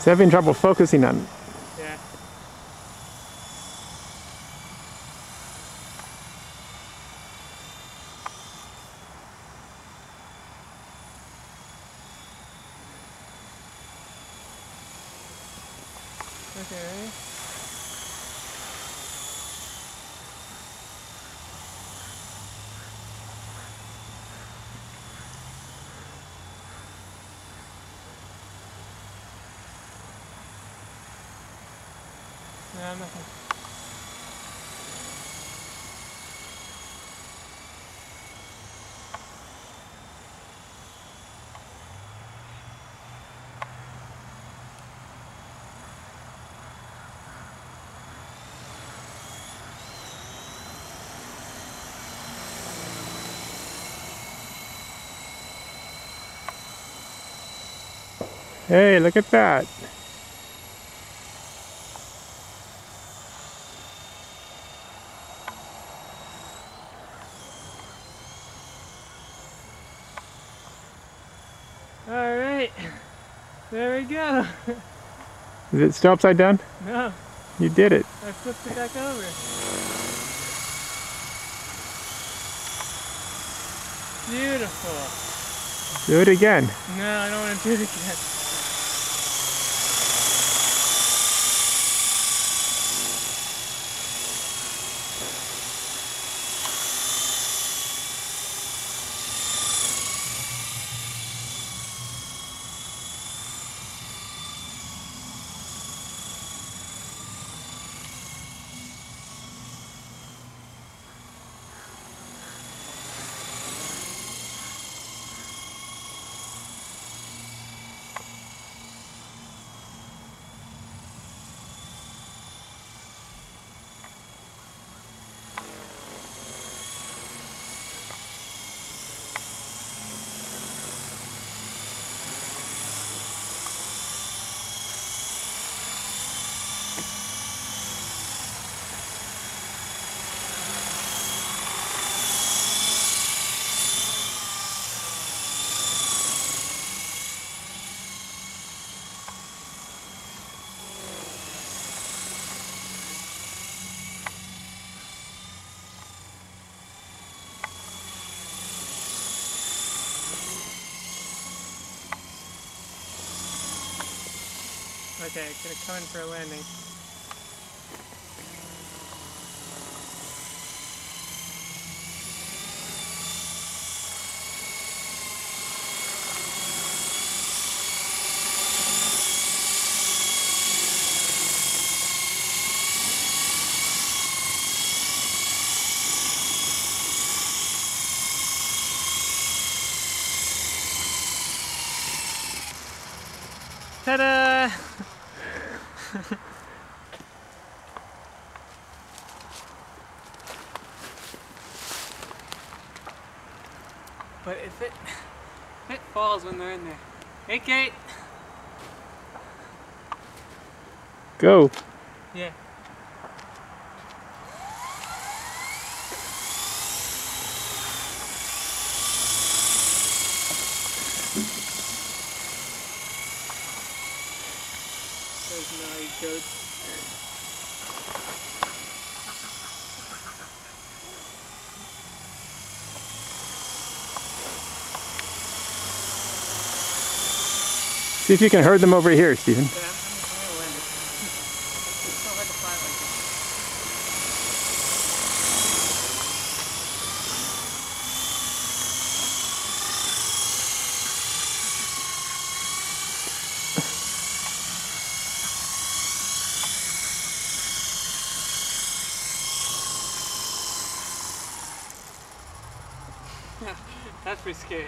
It's having trouble focusing on. Yeah. Okay. No, nothing. Hey, look at that. All right. There we go. Is it still upside down? No, You did it. I flipped it back over. Beautiful. Do it again. No, I don't want to do it again. Okay, gonna come in for a landing. Ta-da! but if it if it falls when they're in there. Hey Kate! Go. Yeah. See if you can herd them over here, Stephen. That's pretty scary.